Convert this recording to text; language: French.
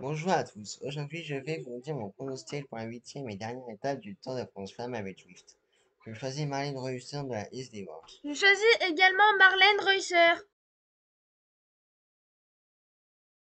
Bonjour à tous, aujourd'hui je vais vous dire mon pronostic pour la huitième et dernière étape du Tour de France Flamme avec Drift. Je choisis Marlène Reusser de la Liste des Wars. Je choisis également Marlène Reusser.